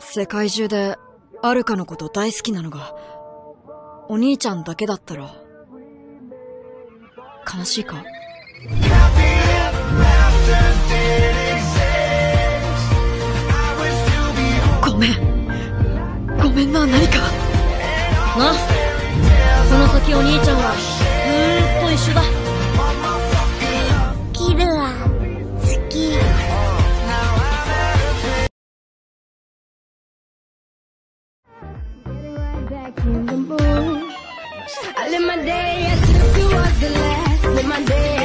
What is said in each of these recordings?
世界中でアルカのこと大好きなのが、お兄ちゃんだけだったら、悲しいか？ごめん。ごめんな、何か。な、この先お兄ちゃんは、ずーっと一緒だ。Last.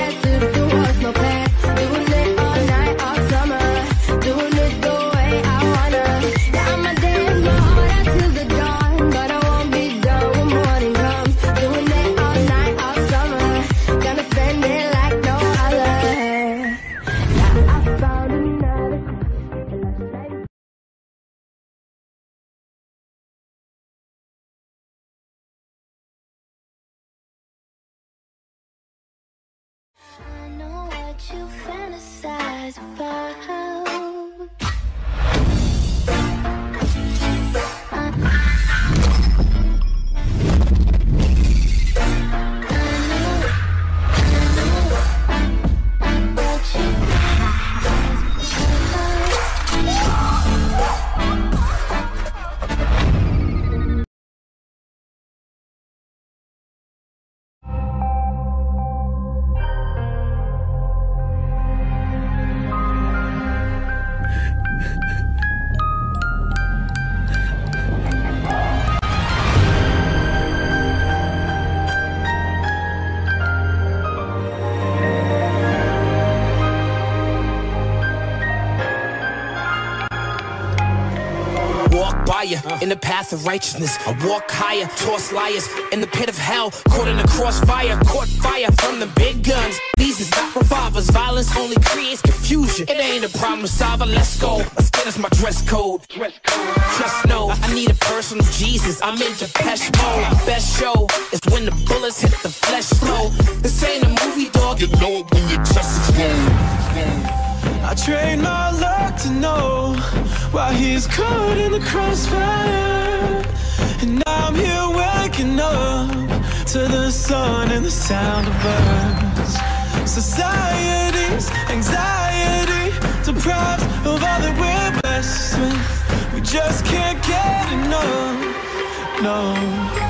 Walk by you in the path of righteousness. I walk higher, toss liars in the pit of hell. Caught in the crossfire, caught fire from the big guns. These is not revolvers. Violence only creates confusion. It ain't a problem solver. Let's go. Let's get us my dress code. Just know I need a personal Jesus. I'm in Depeche mode. Best show is when the bullets hit the flesh slow. This ain't a movie, dog. You know it when your chest explode. I trained my luck to know why he's caught in the crossfire. And now I'm here waking up to the sun and the sound of birds. Society's anxiety deprived of all that we're blessed with. We just can't get enough. No.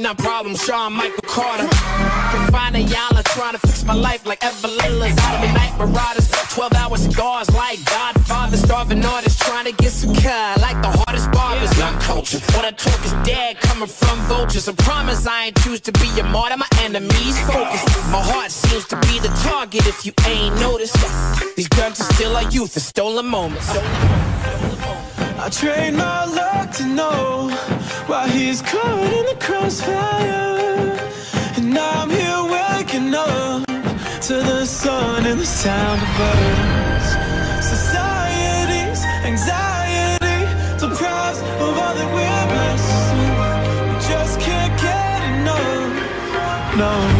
99 problems, Shawn Michael Carter. Confined to Yala, trying to fix my life like Evelyn Lozada. Night Marauders, 12 hour cigars like Godfather. Starving artists trying to get some car like the hardest barbers. Young culture, what I talk is dead, coming from vultures. I promise I ain't choose to be a martyr, my enemies focus. My heart seems to be the target if you ain't noticed. These guns are still our youth, the stolen moments. I train my luck to know why he's caught in the crossfire. And I'm here waking up to the sun and the sound of birds. Society's anxiety deprived of all that we're missing. We just can't get enough. No.